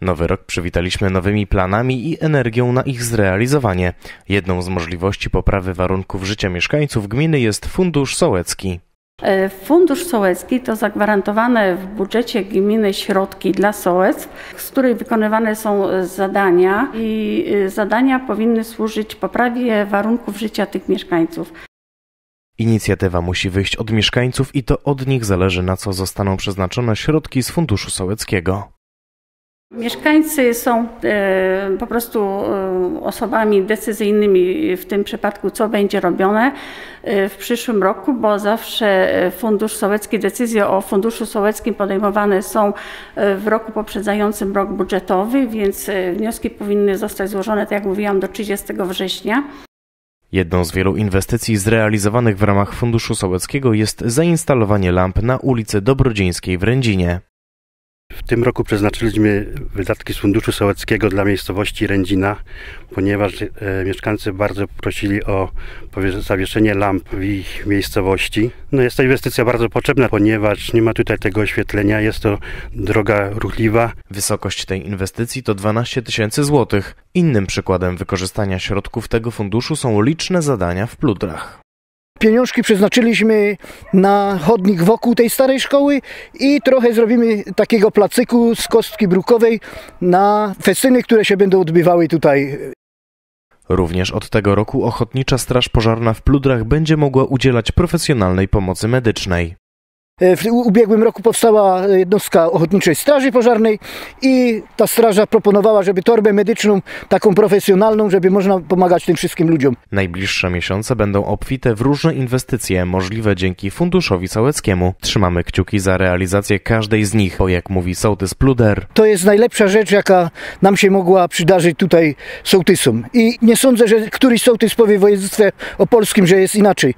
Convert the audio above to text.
Nowy rok przywitaliśmy nowymi planami i energią na ich zrealizowanie. Jedną z możliwości poprawy warunków życia mieszkańców gminy jest Fundusz Sołecki. E, Fundusz Sołecki to zagwarantowane w budżecie gminy środki dla sołectw, z których wykonywane są e, zadania i e, zadania powinny służyć poprawie warunków życia tych mieszkańców. Inicjatywa musi wyjść od mieszkańców i to od nich zależy, na co zostaną przeznaczone środki z Funduszu Sołeckiego. Mieszkańcy są e, po prostu e, osobami decyzyjnymi w tym przypadku, co będzie robione e, w przyszłym roku, bo zawsze Fundusz Sołecki, decyzje o Funduszu Sołeckim podejmowane są w roku poprzedzającym rok budżetowy, więc wnioski powinny zostać złożone, tak jak mówiłam, do 30 września. Jedną z wielu inwestycji zrealizowanych w ramach Funduszu Sołeckiego jest zainstalowanie lamp na ulicy Dobrodzieńskiej w Rędzinie. W tym roku przeznaczyliśmy wydatki z Funduszu Sołeckiego dla miejscowości Rędzina, ponieważ e, mieszkańcy bardzo prosili o zawieszenie lamp w ich miejscowości. No jest to inwestycja bardzo potrzebna, ponieważ nie ma tutaj tego oświetlenia, jest to droga ruchliwa. Wysokość tej inwestycji to 12 tysięcy złotych. Innym przykładem wykorzystania środków tego funduszu są liczne zadania w pludrach. Pieniążki przeznaczyliśmy na chodnik wokół tej starej szkoły i trochę zrobimy takiego placyku z kostki brukowej na festyny, które się będą odbywały tutaj. Również od tego roku Ochotnicza Straż Pożarna w pludrach będzie mogła udzielać profesjonalnej pomocy medycznej. E, W ubiegłym roku powstała jednostka Ochotniczej Straży Pożarnej i ta straża proponowała, żeby torbę medyczną, taką profesjonalną, żeby można pomagać tym wszystkim ludziom. Najbliższe miesiące będą obfite w różne inwestycje możliwe dzięki Funduszowi Sołeckiemu. Trzymamy kciuki za realizację każdej z nich, bo jak mówi sołtys Pluder, To jest najlepsza rzecz, jaka nam się mogła przydarzyć tutaj sołtysom. I nie sądzę, że któryś sołtys powie w województwie opolskim, że jest inaczej,